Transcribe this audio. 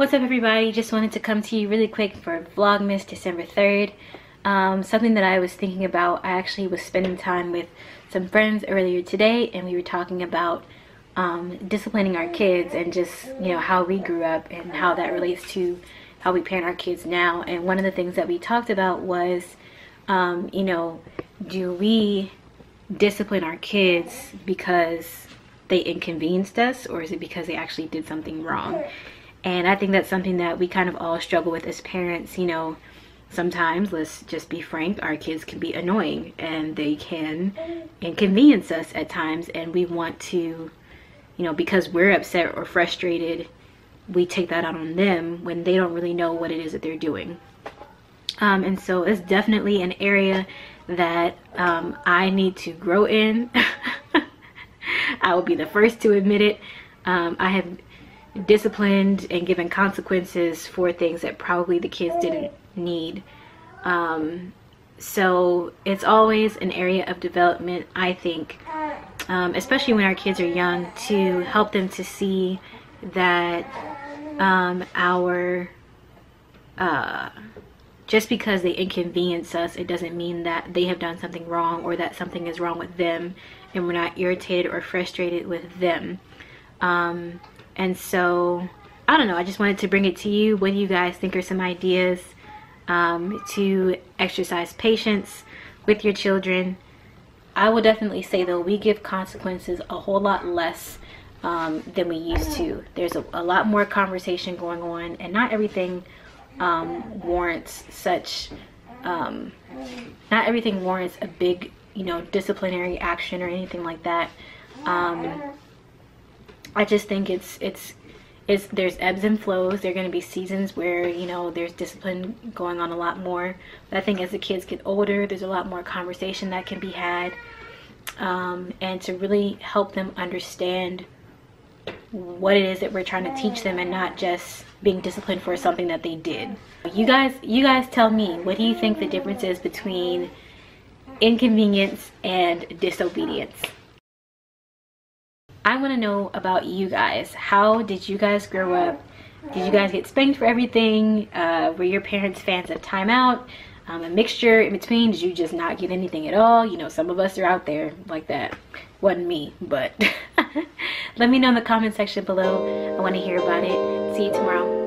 What's up everybody? Just wanted to come to you really quick for Vlogmas December 3rd. Um, something that I was thinking about, I actually was spending time with some friends earlier today and we were talking about um, disciplining our kids and just, you know, how we grew up and how that relates to how we parent our kids now. And one of the things that we talked about was, um, you know, do we discipline our kids because they inconvenienced us or is it because they actually did something wrong? And I think that's something that we kind of all struggle with as parents. You know, sometimes, let's just be frank, our kids can be annoying and they can inconvenience us at times. And we want to, you know, because we're upset or frustrated, we take that out on them when they don't really know what it is that they're doing. Um, and so it's definitely an area that um, I need to grow in. I will be the first to admit it. Um, I have disciplined and given consequences for things that probably the kids didn't need. Um, so it's always an area of development, I think, um, especially when our kids are young, to help them to see that um, our, uh, just because they inconvenience us, it doesn't mean that they have done something wrong or that something is wrong with them and we're not irritated or frustrated with them. Um, and so, I don't know, I just wanted to bring it to you. What do you guys think are some ideas um, to exercise patience with your children? I will definitely say though, we give consequences a whole lot less um, than we used to. There's a, a, lot more conversation going on, and not everything um, warrants such. Um, not everything warrants a big, you know, disciplinary action or anything like that. I just think it's it's it's there's ebbs and flows. There are going to be seasons where you know there's discipline going on a lot more. But I think as the kids get older, there's a lot more conversation that can be had, um, and to really help them understand what it is that we're trying to teach them and not just being disciplined for something that they did. You guys, you guys tell me, what do you think the difference is between inconvenience and disobedience? I want to know about you guys. How did you guys grow up? Did you guys get spanked for everything? Uh, were your parents fans of timeout? Um, a mixture in between? Did you just not get anything at all? You know, some of us are out there like that. Wasn't me, but let me know in the comment section below. I want to hear about it. See you tomorrow.